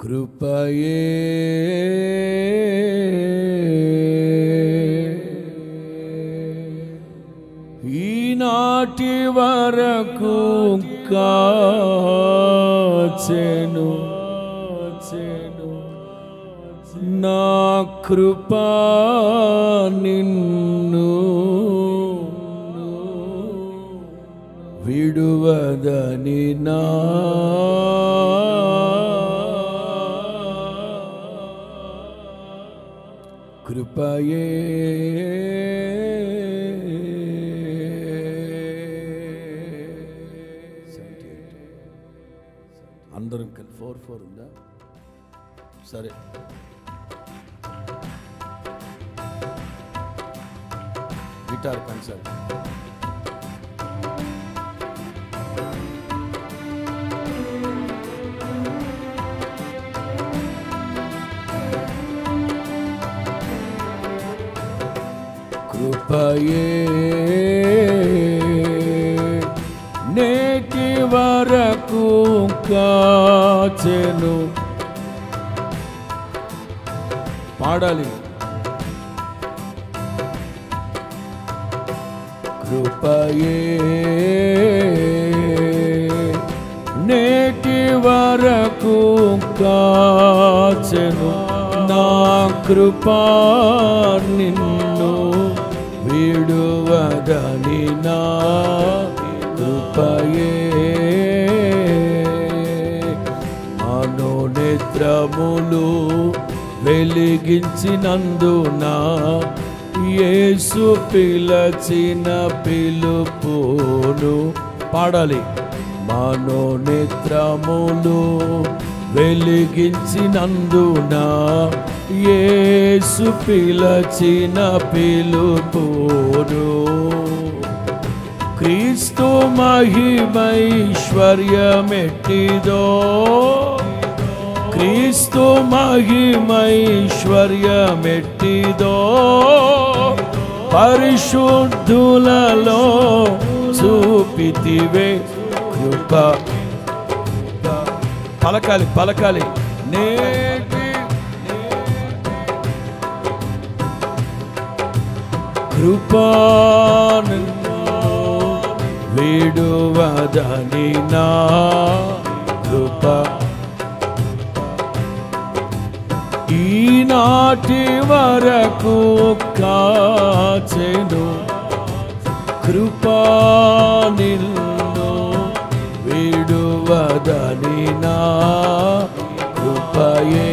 కృపయే. ఈనాటి వరకు కాచెను నా కృపా నిన్ను విడువదని నా కృపయే అందరం కలిసి ఫోర్ ఫోర్ ఉందా సరే కృపయే. నేటి వరకు కాచెను. పాడాలి. కృపయే. నేటి వరకు కాచెను. నా కృపా నిన్ను విడువదని నా కృపయే. మనోనేత్రములు వెలిగించినందున యేసు పిలచిన పిలుపును పాడాలి. మనోనేత్రములు వెలిగించినందున యేసు పిలచిన పిలుపును క్రీస్తు మహిమైశ్వర్యమెట్టిదో. క్రీస్తు మహిమైశ్వర్యమెట్టిదో. పరిశుద్ధులలో చూపితివే కృప. పలకాలి పలకాలి. నే కృపాను విడువదని నా కృప. ఈనాటి వరకు కాచెను కృపా నిన్ను విడువదని నా కృపయే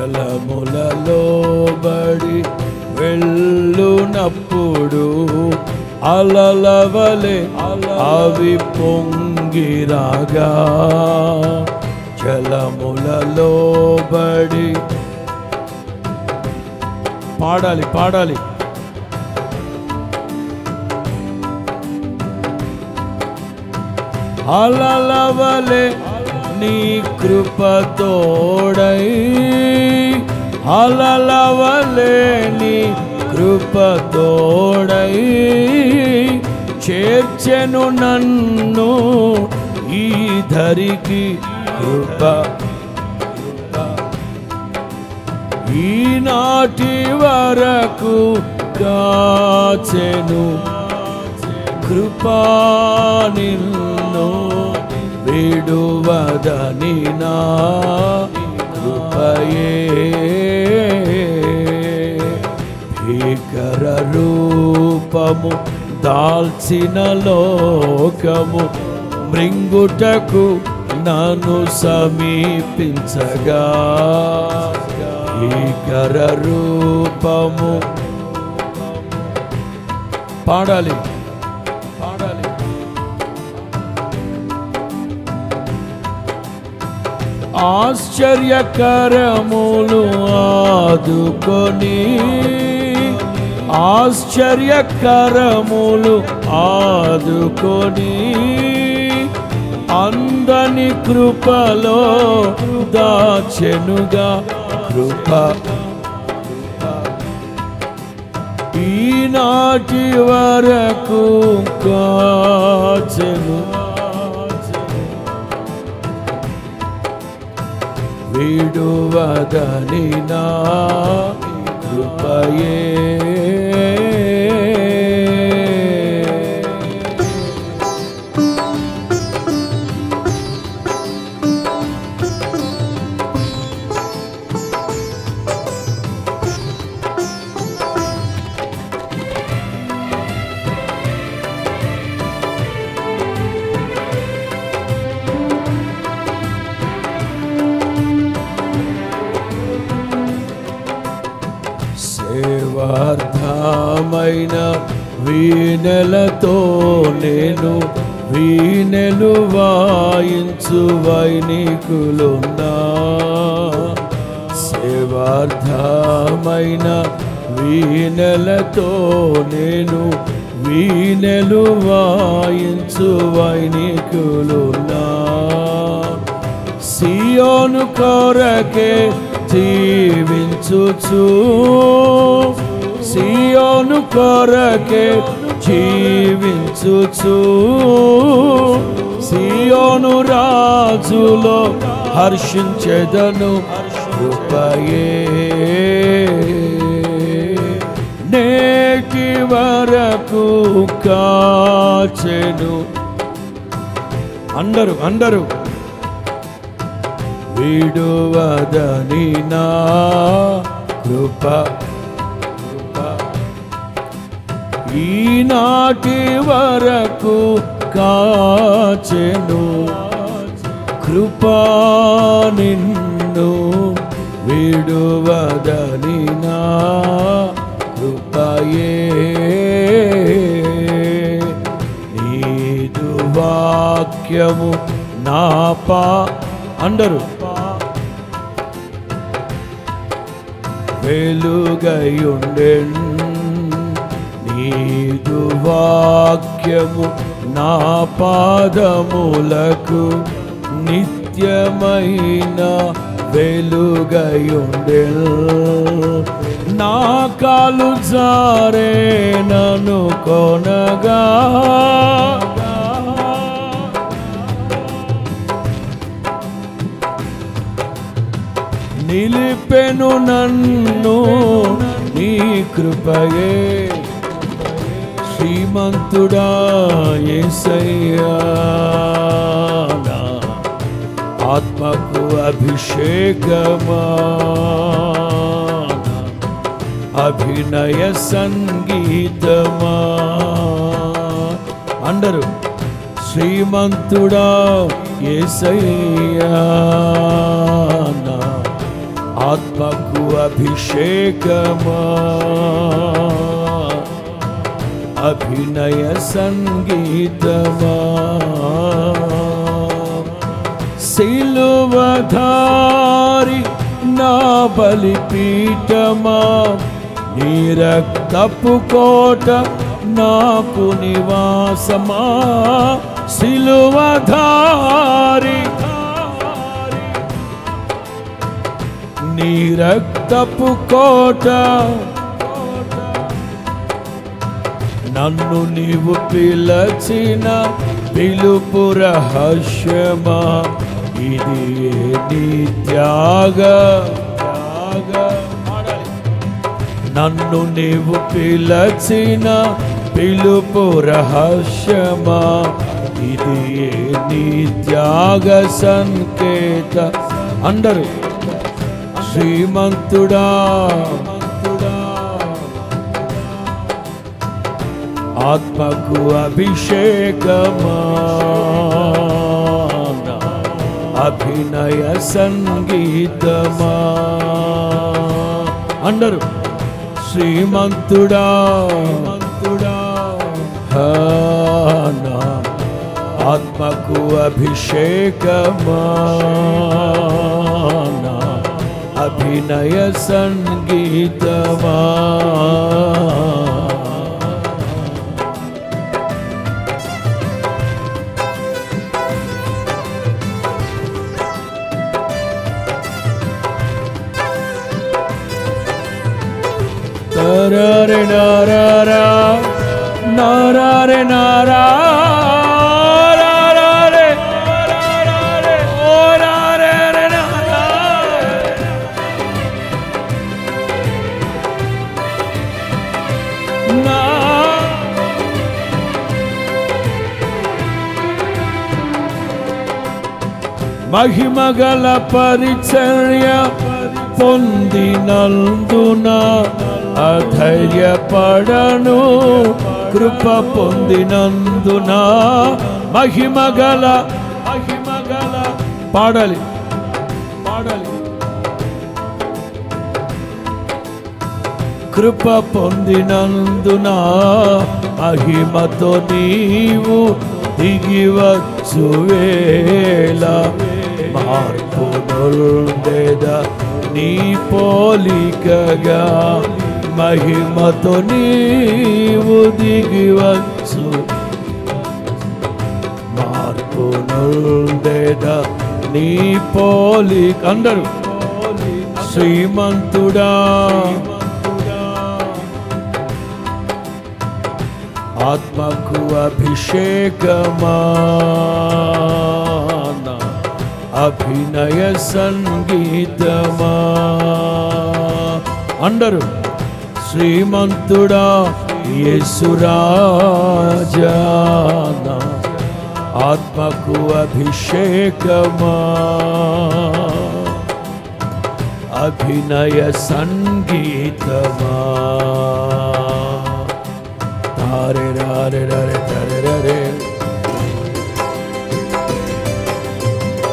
జలములలో బడి వెళ్ళునప్పుడు అలలవలే అవి పొంగిరాగా. జలములలో బడి పాడాలి పాడాలి. అలలవలే నీ కృపతోడై అలలవలే నీ కృపతోడై చేర్చెను నన్ను ఈ ధరికి కృప. ఈనాటి వరకు కాచెను కృపా విడువదని నా కృపయే భీకర రూపము దాల్చిన లోకము మృంగుటకు నన్ను సమీపించగా భీకర రూపము పాడాలి ఆశ్చర్యకరములు ఆదుకొని ఆశ్చర్యకరములు ఆదుకొని అందని కృపలో దాచెనుగా కృప. ఈనాటి వరకు కాచెనుగా విడువదని నా కృపయే వీణెలతో నేను వీణెలు వాయించు వైనికులున్నా సేవార్థమైన వీణెలతో నేను వీణెలు వాయించు వైనికులున్నా సియోను కొరకే జీవించుచు. సియోను కొరకే జీవించుచు సియోను రాజులో హర్షించెదను కృపయే. నేటి వరకు కాచెను. అందరు అందరు. విడువదని నా కృప ఈనాటి వరకు కాచెను. కృపా నిన్ను విడువదని నా కృపయే. నీదు వాక్యము నా పా అందరూ వెలుగయుండెన్ నీదు వాక్యము నా పాదములకు నిత్యమైన వెలుగయుండెల్. నా కాలు జారే నను కొనగా. నిలిపెను నన్ను నీ కృపయే. శ్రీమంతుడా యేసయ్యా నా ఆత్మకు అభిషేకమా నా అభినయ సంగీతమా అందరూ శ్రీమంతుడా యేసయ్యా నా ఆత్మకు అభిషేకమా అభినయ సంగీతమా? సిలువధారి నా బలిపీఠమా? నీ రక్తపు కోట నాకు నివాసమా? సిలువధారి నీ రక్తపు కోట నన్ను నీవు పిలచిన పిలుపు రహస్యమా ఇది నీ త్యాగ. త్యాగ. నన్ను నీవు పిలచిన పిలుపు రహస్యమా ఇది నీ త్యాగ సంకేత. అందరూ శ్రీమంతుడా. ఆత్మకు అభిషేకమా అభినయ సంగీతమా అందరూ శ్రీమంతుడా మంతుడా నా ఆత్మకు అభిషేకమా నా అభినయ సంగీతమా நாரே நாரா நாரே நாரா ಮಹಿಮಗಳ ಪರಿಚರ್ಯ ಪೊಂದಿನಲ್ದು ನಾ అధైర్యపడను కృప పొందినందున మహిమగల మహిమగల పాడాలి పాడాలి. కృప పొందినందున మహిమతో నీవు దిగివచ్చు వేళ. మార్పు నొందెద నీ పోలికగా? మహిమతో నీవు దిగివచ్చు మార్పు నొందెద నీ పోలి అందరూ శ్రీమంతుడా. ఆత్మకు అభిషేకమా? అభినయ సంగీతమా? అందరూ శ్రీమంతుడా యేసురాజా నా ఆత్మకు అభిషేకమా. అభినయ సంగీతమా. తారే రారే రారే తరే రరే.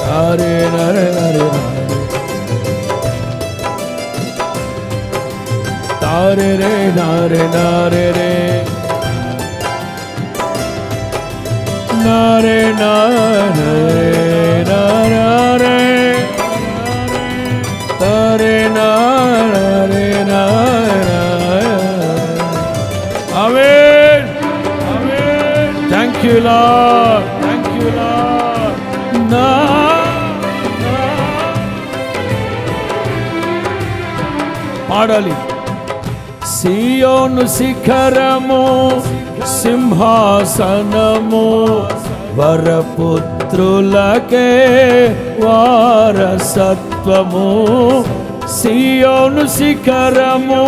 తారే రరే రరే. तारे रे नारे नारे रे नारे नारे సియోను శిఖరము సింహాసనము వరపుత్రులకే వారసత్వము. సియోను శిఖరము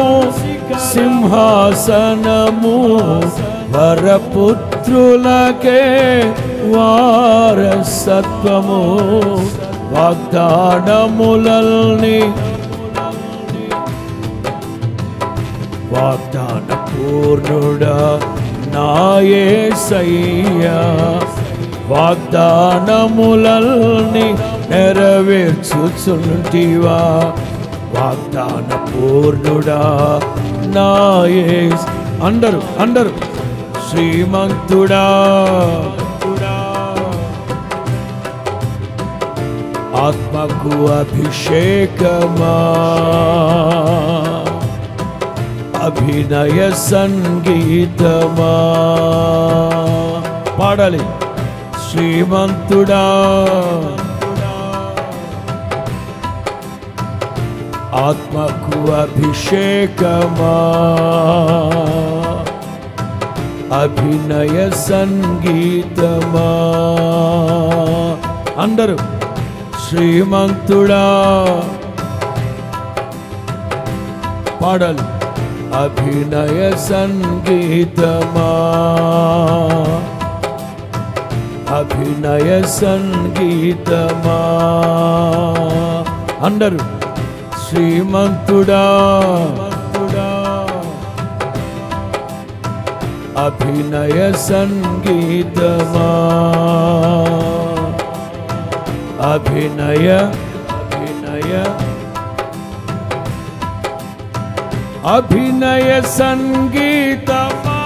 సింహాసనము వరపుత్రులకే వారసత్వము. వాగ్దానములల్ని వాగ్దాన పూర్ణుడా నాయే సయ్యా. వాగ్దానములల్ని నెరవేర్చుచుంటివా. వాగ్దాన పూర్ణుడా నాయే అందరు అందరు శ్రీమంతుడా. ఆత్మకు అభిషేకమా. అభినయ సంగీతమా పాడాలి శ్రీమంతుడా ఆత్మకు అభిషేకమా అభినయ సంగీతమా అందరూ శ్రీమంతుడా పాడాలి అభినయ సంగీతమా అభినయ సంగీతమా అందరూ శ్రీమంతుడా అభినయ సంగీతమా అభినయ అభినయ అభినయ సంగీతమా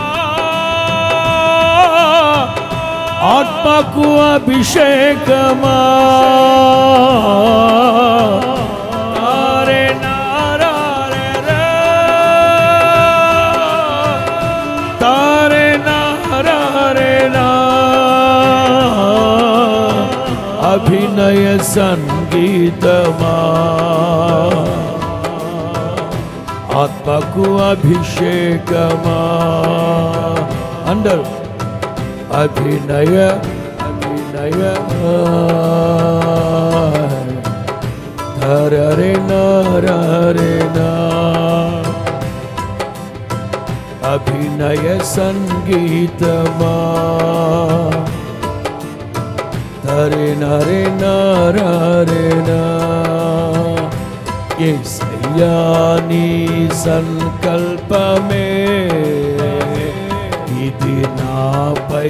ఆత్మకు అభిషేకమా తారే నారారే రా. తారే నారారే రా. అభినయ సంగీతమా ఆత్మకు అభిషేకమా అందరు అభినయ అభినయ హరరే నారే నా అభినయ సంగీతమా హరే నరే నారే యాని సంకల్పమే. ఇది నాపై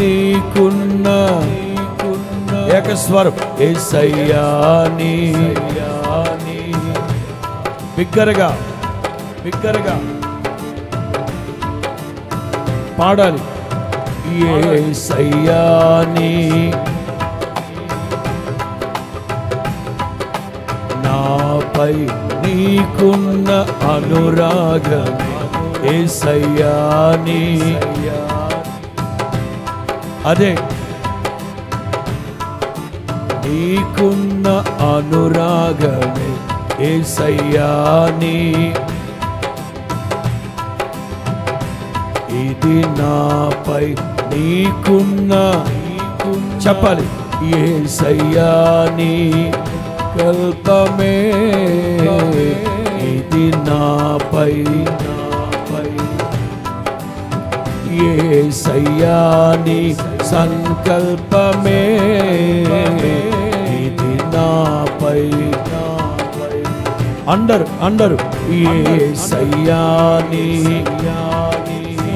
నీకున్న ఏకస్వరం ఏసయ్యాని. బిగ్గరగా బిగ్గరగా పాడాలి. ఏసయ్యాని. నాపై నీకున్న అనురాగం ఏసయ్యాని అదే. నీకున్న అనురాగమే ఏసయ్యాని ఇది నాపై నీకున్న చెప్పాలి. ఏసయ్యాని కల్పమే ఇది నాపై నాపై ఏసయ్యాని సంకల్పమే ఇది నాపై నాపై అండర్ అండర్ ఏసయ్యాని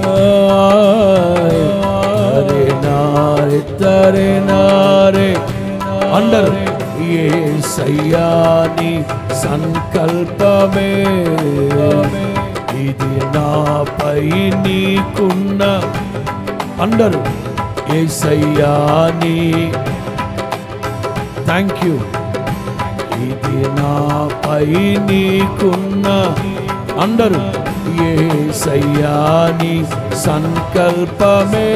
హరే నారే తరే నారే ఏ ఏసయ్యాని సంకల్పమే. ఇది నాపై నీకున్న అందరు ఏసయ్యాని. థ్యాంక్ యూ ఇది నాపై నీకున్న అందరు ఏసయ్యాని సంకల్పమే.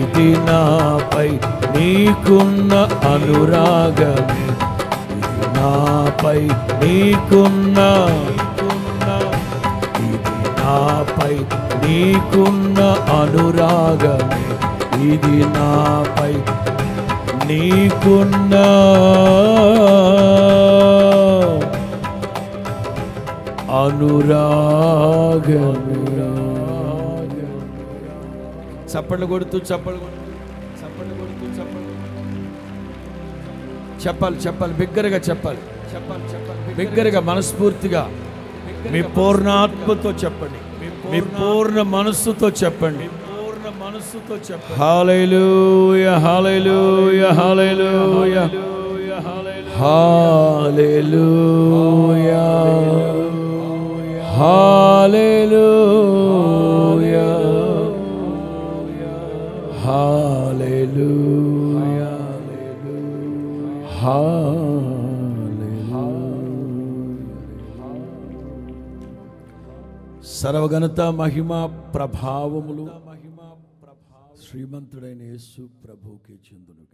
ఇది నాపై నీకున్న అనురాగమే నాపై నీకున్న ఇది నాపై నీకున్న అనురాగమే ఇది నాపై నీకున్న అనురాగమే. చప్పట్లు కొడుతూ చప్పట్లు కొడుతూ. చెప్పాలి చెప్పాలి బిగ్గరగా చెప్పాలి. చెప్పాలి చెప్పాలి బిగ్గరగా మనస్ఫూర్తిగా. మీ పూర్ణాత్మతో చెప్పండి. మీ పూర్ణ మనస్సుతో చెప్పండి. పూర్ణ మనస్సుతో చెప్పండి hallelujah hallelujah hallelujah. Hallelujah. Hallelujah. Hallelujah సర్వగణత మహిమ ప్రభావములు మహిమ ప్రభావ శ్రీమంతుడైన యేసు ప్రభుకి చెందును